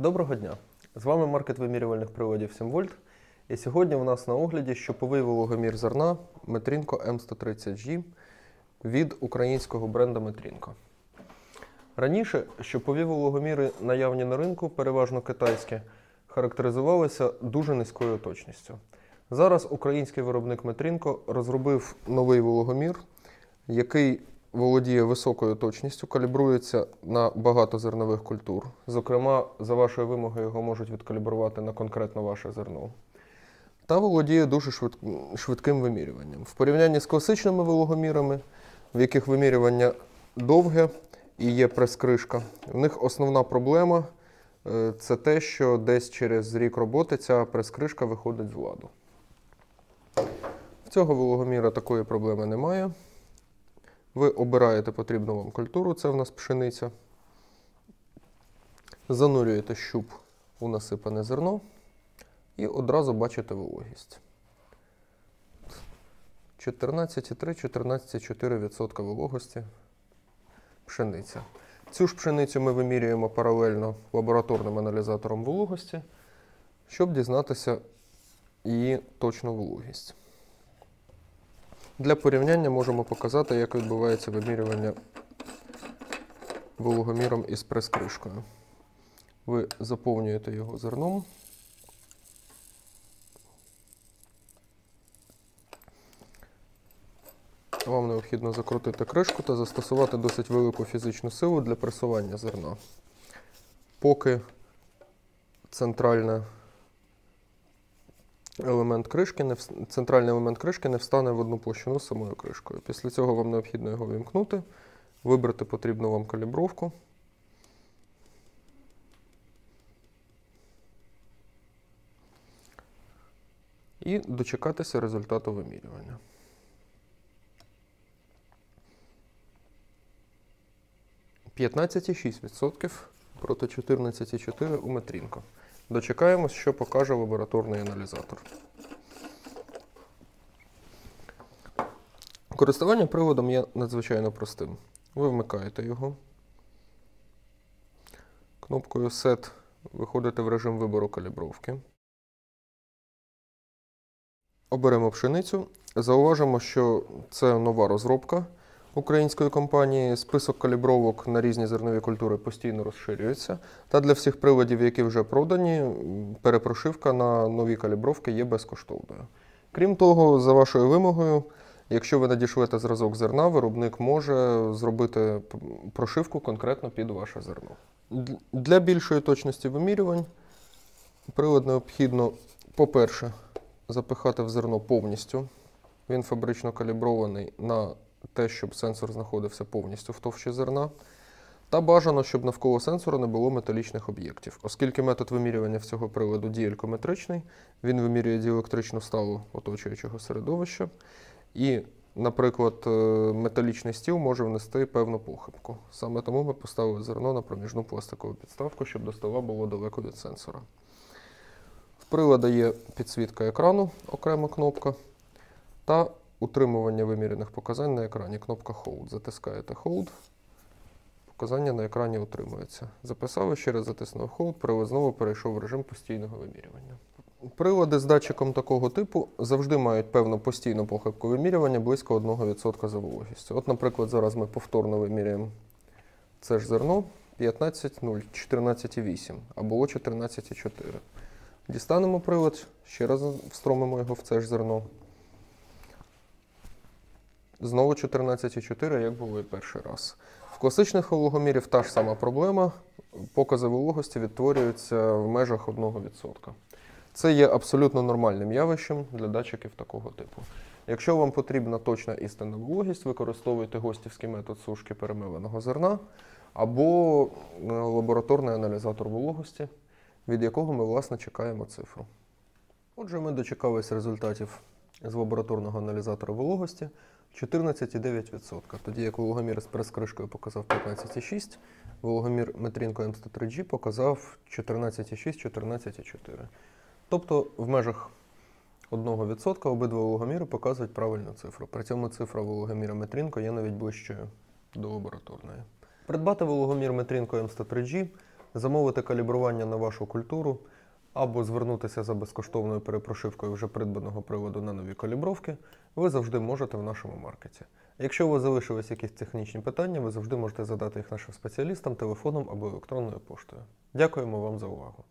Доброго дня! З вами маркет вимірювальних приладів 7 вольт. І сьогодні у нас на огляді щоповий вологомір зерна Метрінко M130G від українського бренду Метрінко. Раніше щопові вологоміри, наявні на ринку, переважно китайські, характеризувалися дуже низькою точністю. Зараз український виробник Метрінко розробив новий вологомір, який володіє високою точністю, калібрується на багато зернових культур. Зокрема, за вашою вимогою його можуть відкалібрувати на конкретно ваше зерно. Та володіє дуже швидким вимірюванням. В порівнянні з класичними вологомірами, в яких вимірювання довге і є прес-кришка, в них основна проблема е, це те, що десь через рік роботи ця прес-кришка виходить з ладу. В цього вологоміра такої проблеми немає. Ви обираєте потрібну вам культуру, це в нас пшениця. Занурюєте щуп у насипане зерно і одразу бачите вологість. 14,3-14,4% вологості пшениця. Цю ж пшеницю ми вимірюємо паралельно лабораторним аналізатором вологості, щоб дізнатися її точну вологість. Для порівняння можемо показати, як відбувається вимірювання вологоміром із прес-кришкою. Ви заповнюєте його зерном. Вам необхідно закрутити кришку та застосувати досить велику фізичну силу для пресування зерна. Поки центральна елемент кришки не вс- центральний елемент кришки не встане в одну площину з самою кришкою. Після цього вам необхідно його вімкнути, вибрати потрібну вам калібровку. І дочекатися результату вимірювання. «15,6% проти 14,4% у Метрінко. Дочекаємось, що покаже лабораторний аналізатор. Користування приладом є надзвичайно простим. Ви вмикаєте його. Кнопкою Set виходите в режим вибору калібровки. Оберемо пшеницю. Зауважимо, що це нова розробка української компанії. Список калібровок на різні зернові культури постійно розширюється. Та для всіх приладів, які вже продані, перепрошивка на нові калібровки є безкоштовною. Крім того, за вашою вимогою, якщо ви надішлете зразок зерна, виробник може зробити прошивку конкретно під ваше зерно. Для більшої точності вимірювань прилад необхідно, по-перше, запихати в зерно повністю. Він фабрично калібрований на те, щоб сенсор знаходився повністю в товщі зерна. Та бажано, щоб навколо сенсора не було металічних об'єктів. Оскільки метод вимірювання всього приладу діелькометричний, він вимірює діелектричну сталу оточуючого середовища. І, наприклад, е, металічний стіл може внести певну похибку. Саме тому ми поставили зерно на проміжну пластикову підставку, щоб до стола було далеко від сенсора. В прилада є підсвітка екрану, окрема кнопка, та утримування вимірених показань на екрані. Кнопка Hold. Затискаєте Hold. Показання на екрані утримуються. Записали, ще раз затиснув Hold, прилад знову перейшов в режим постійного вимірювання. Прилади з датчиком такого типу завжди мають певну постійну похибку вимірювання близько 1% за вологістю. От, наприклад, зараз ми повторно вимірюємо це ж зерно 15,0, 14,8, а було 14,4. Дістанемо прилад, ще раз встромимо його в це ж зерно. Знову 14,4, як було і перший раз. В класичних вологомірів та ж сама проблема. Покази вологості відтворюються в межах 1%. Це є абсолютно нормальним явищем для датчиків такого типу. Якщо вам потрібна точна істинна вологість, використовуйте гостівський метод сушки перемиленого зерна або е, лабораторний аналізатор вологості, від якого ми, власне, чекаємо цифру. Отже, ми дочекались результатів з лабораторного аналізатора вологості 14,9%. Тоді як вологомір з прес-кришкою показав 15,6%, вологомір Метрінко M103G показав 14,6-14,4%. Тобто в межах 1% обидва вологоміри показують правильну цифру. При цьому цифра вологоміра Метрінко є навіть ближчою до лабораторної. Придбати вологомір Метрінко M103G замовити калібрування на вашу культуру або звернутися за безкоштовною перепрошивкою вже придбаного приводу на нові калібровки, ви завжди можете в нашому маркеті. Якщо у вас залишились якісь технічні питання, ви завжди можете задати їх нашим спеціалістам телефоном або електронною поштою. Дякуємо вам за увагу.